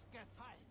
es gefallen.